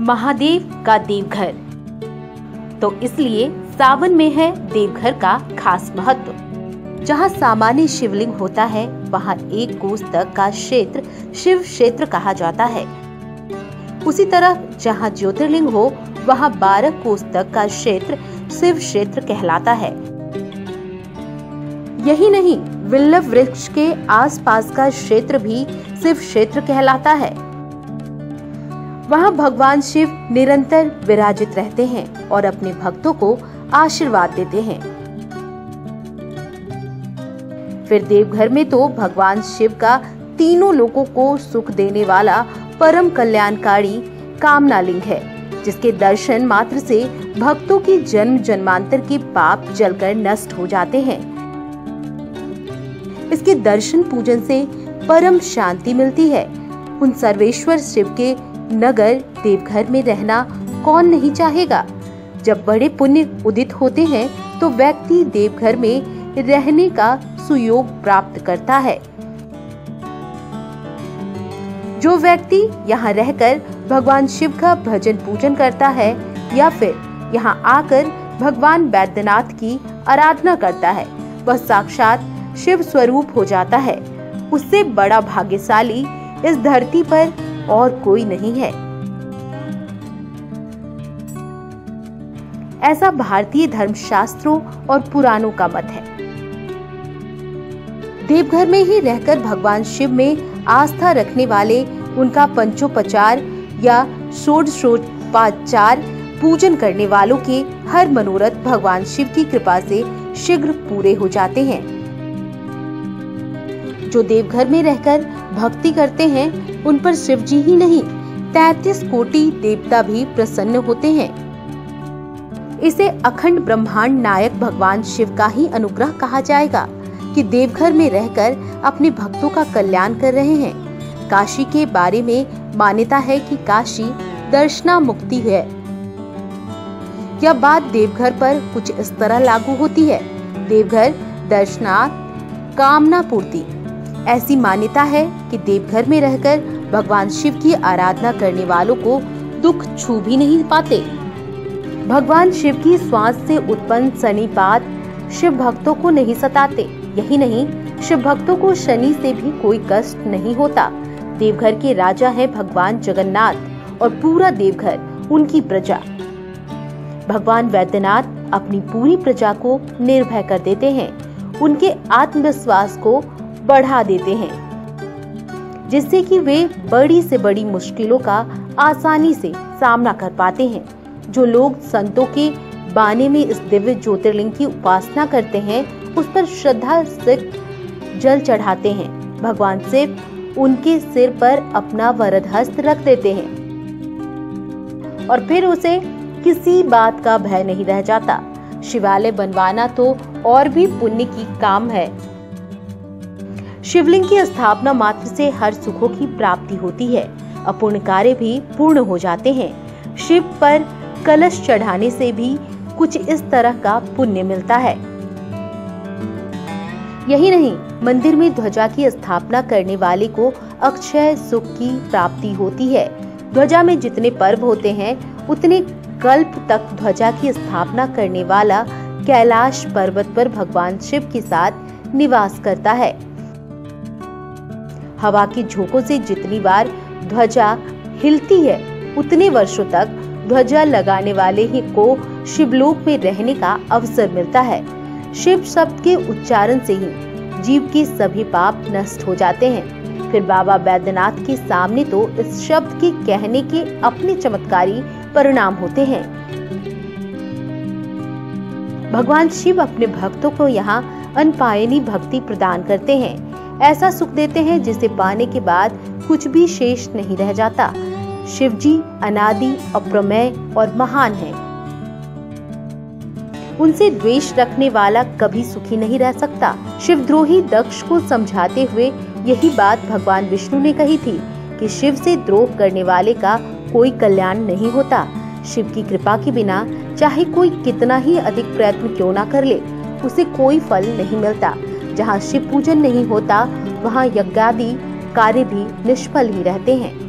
महादेव का देवघर। तो इसलिए सावन में है देवघर का खास महत्व। जहाँ सामान्य शिवलिंग होता है, वहाँ एक कोस तक का क्षेत्र शिव क्षेत्र कहा जाता है। उसी तरह जहाँ ज्योतिर्लिंग हो, वहाँ बारह कोस तक का क्षेत्र शिव क्षेत्र कहलाता है। यही नहीं, विल्लव वृक्ष के आसपास का क्षेत्र भी शिव क्षेत्र कहलाता है। वहाँ भगवान शिव निरंतर विराजित रहते हैं और अपने भक्तों को आशीर्वाद देते हैं। फिर देवघर में तो भगवान शिव का तीनों लोगों को सुख देने वाला परम कल्याणकारी कामना लिंग है, जिसके दर्शन मात्र से भक्तों की जन्म जन्मांतर के पाप जलकर नष्ट हो जाते हैं। इसके दर्शन पूजन से परम शांति मिलती है। उन सर्वेश्वर शिव के नगर देवघर में रहना कौन नहीं चाहेगा? जब बड़े पुण्य उदित होते हैं तो व्यक्ति देवघर में रहने का सुयोग प्राप्त करता है। जो व्यक्ति यहाँ रहकर भगवान शिव का भजन पूजन करता है, या फिर यहाँ आकर भगवान बैद्यनाथ की आराधना करता है, वह साक्षात शिव स्वरूप हो जाता है। उससे बड़ा भाग्यशाली इस धरती पर और कोई नहीं है। ऐसा भारतीय धर्मशास्त्रों और पुराणों का मत है। देवघर में ही रहकर भगवान शिव में आस्था रखने वाले उनका पंचोपचार या षोडशोपचार पूजन करने वालों के हर मनोरथ भगवान शिव की कृपा से शीघ्र पूरे हो जाते हैं। जो देवघर में रहकर भक्ति करते हैं, उन पर शिव जी ही नहीं, तैतीस कोटि देवता भी प्रसन्न होते हैं। इसे अखंड ब्रह्मांड नायक भगवान शिव का ही अनुग्रह कहा जाएगा कि देवघर में रहकर अपने भक्तों का कल्याण कर रहे हैं। काशी के बारे में मान्यता है कि काशी दर्शना मुक्ति है। यह बात देवघर पर कुछ इस तरह लागू होती है। देवघर, दर्शनार्थ, कामना पूर्ति। ऐसी मान्यता है कि देवघर में रहकर भगवान शिव की आराधना करने वालों को दुख छू भी नहीं पाते। भगवान शिव की श्वास से उत्पन्न शनिपात शिव भक्तों को नहीं सताते। यही नहीं, शिव भक्तों को शनि से भी कोई कष्ट नहीं होता। देवघर के राजा है भगवान जगन्नाथ और पूरा देवघर उनकी प्रजा। भगवान वैद्यनाथ अपनी पूरी प्रजा को निर्भय कर देते हैं। उनके आत्मविश्वास को बढ़ा देते हैं, जिससे कि वे बड़ी से बड़ी मुश्किलों का आसानी से सामना कर पाते हैं। जो लोग संतों के बाने में इस दिव्य ज्योतिर्लिंग की उपासना करते हैं, उस पर श्रद्धा से जल चढ़ाते हैं। भगवान शिव उनके सिर पर अपना वरद हस्त रख देते हैं और फिर उसे किसी बात का भय नहीं रह जाता। शिवालय बनवाना तो और भी पुण्य की काम है। शिवलिंग की स्थापना मात्र से हर सुखों की प्राप्ति होती है। अपूर्ण कार्य भी पूर्ण हो जाते हैं। शिव पर कलश चढ़ाने से भी कुछ इस तरह का पुण्य मिलता है। यही नहीं, मंदिर में ध्वजा की स्थापना करने वाले को अक्षय सुख की प्राप्ति होती है। ध्वजा में जितने पर्व होते हैं, उतने कल्प तक ध्वजा की स्थापना करने वाला कैलाश पर्वत पर भगवान शिव के साथ निवास करता है। हवा के झोंकों से जितनी बार ध्वजा हिलती है, उतने वर्षों तक ध्वजा लगाने वाले ही को शिवलोक में रहने का अवसर मिलता है। शिव शब्द के उच्चारण से ही जीव के सभी पाप नष्ट हो जाते हैं। फिर बाबा बैद्यनाथ के सामने तो इस शब्द के कहने के अपने चमत्कारी परिणाम होते हैं। भगवान शिव अपने भक्तों को यहाँ अनपायनी भक्ति प्रदान करते हैं। ऐसा सुख देते हैं जिसे पाने के बाद कुछ भी शेष नहीं रह जाता। शिव जी अनादि, अप्रमेय और महान है। उनसे द्वेष रखने वाला कभी सुखी नहीं रह सकता। शिवद्रोही दक्ष को समझाते हुए यही बात भगवान विष्णु ने कही थी कि शिव से द्रोह करने वाले का कोई कल्याण नहीं होता। शिव की कृपा के बिना चाहे कोई कितना ही अधिक प्रयत्न क्यों ना कर ले, उसे कोई फल नहीं मिलता। जहाँ शिव पूजन नहीं होता वहाँ यज्ञादि कार्य भी निष्फल ही रहते हैं।